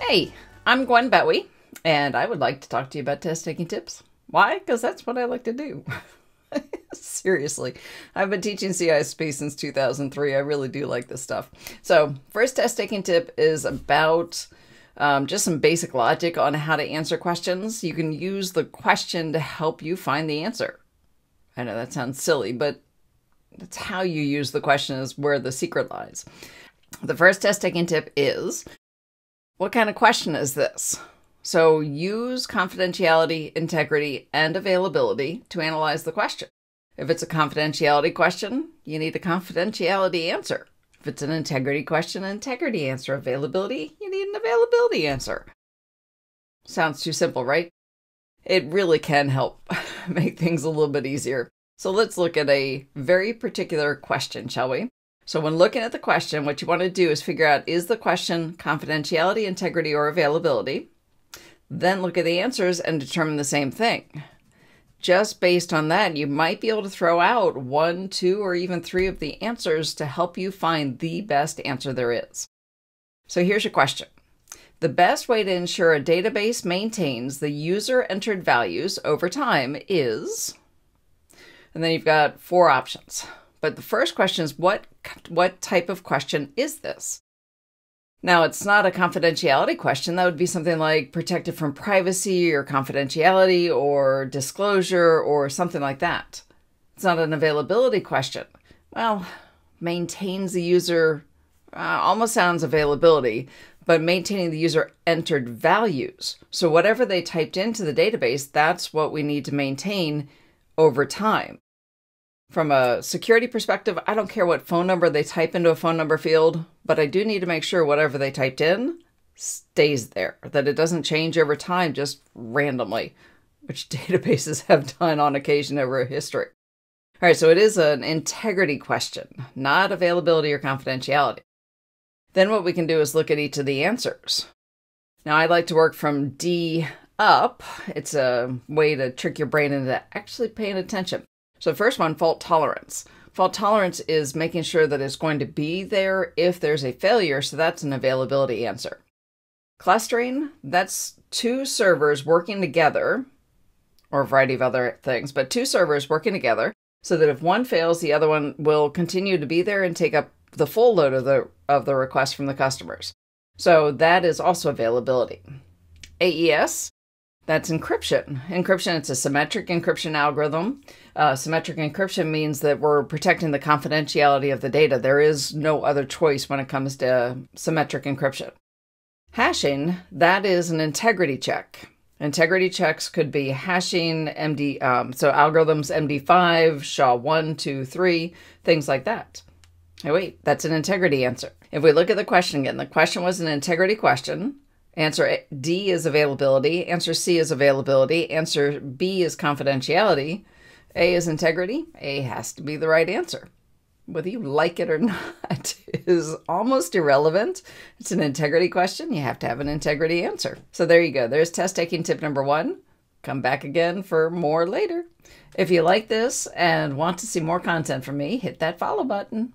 Hey, I'm Gwen Bowie, and I would like to talk to you about test taking tips. Why? Because that's what I like to do. Seriously, I've been teaching CISSP since 2003. I really do like this stuff. So, first test taking tip is about um, just some basic logic on how to answer questions. You can use the question to help you find the answer. I know that sounds silly, but that's how you use the question, is where the secret lies. The first test taking tip is what kind of question is this? So use confidentiality, integrity, and availability to analyze the question. If it's a confidentiality question, you need a confidentiality answer. If it's an integrity question, integrity answer. Availability, you need an availability answer. Sounds too simple, right? It really can help make things a little bit easier. So let's look at a very particular question, shall we? So when looking at the question, what you want to do is figure out is the question confidentiality, integrity, or availability? Then look at the answers and determine the same thing. Just based on that, you might be able to throw out one, two, or even three of the answers to help you find the best answer there is. So here's your question. The best way to ensure a database maintains the user entered values over time is, and then you've got four options. But the first question is what what type of question is this? Now, it's not a confidentiality question. That would be something like protected from privacy or confidentiality or disclosure or something like that. It's not an availability question. Well, maintains the user uh, almost sounds availability, but maintaining the user entered values. So, whatever they typed into the database, that's what we need to maintain over time from a security perspective, I don't care what phone number they type into a phone number field, but I do need to make sure whatever they typed in stays there, that it doesn't change over time just randomly, which databases have done on occasion over history. All right, so it is an integrity question, not availability or confidentiality. Then what we can do is look at each of the answers. Now, I like to work from D up. It's a way to trick your brain into actually paying attention. So, first one fault tolerance. Fault tolerance is making sure that it's going to be there if there's a failure, so that's an availability answer. Clustering, that's two servers working together, or a variety of other things, but two servers working together so that if one fails, the other one will continue to be there and take up the full load of the of the request from the customers. So that is also availability. AES, that's encryption. Encryption, it's a symmetric encryption algorithm. Uh, symmetric encryption means that we're protecting the confidentiality of the data. There is no other choice when it comes to symmetric encryption. Hashing, that is an integrity check. Integrity checks could be hashing, MD, um, so algorithms MD5, SHA-1, 2, 3, things like that. Hey, wait, that's an integrity answer. If we look at the question again, the question was an integrity question. Answer D is availability. Answer C is availability. Answer B is confidentiality. A is integrity. A has to be the right answer. Whether you like it or not is almost irrelevant. It's an integrity question. You have to have an integrity answer. So there you go. There's test taking tip number one. Come back again for more later. If you like this and want to see more content from me, hit that follow button.